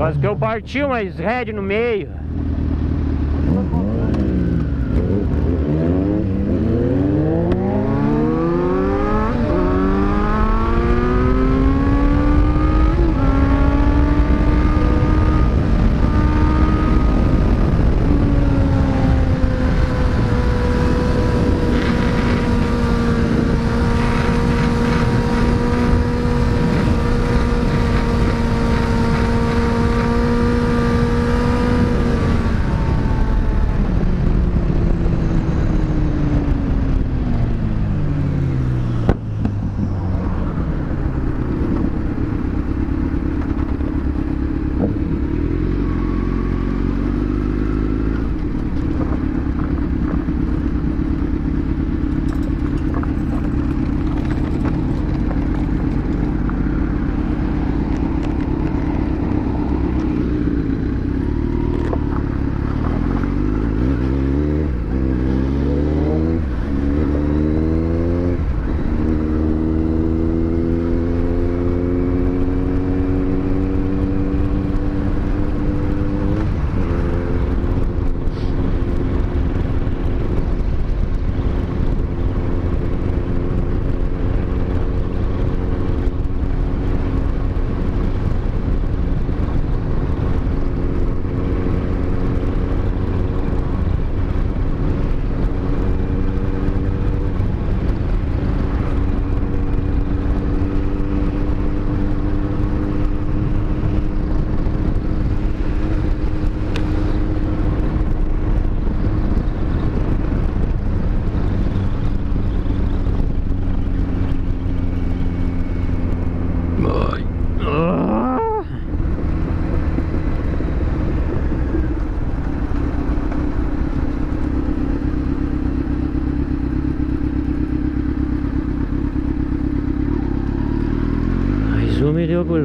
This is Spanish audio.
Quase que eu parti umas red no meio. me llevo por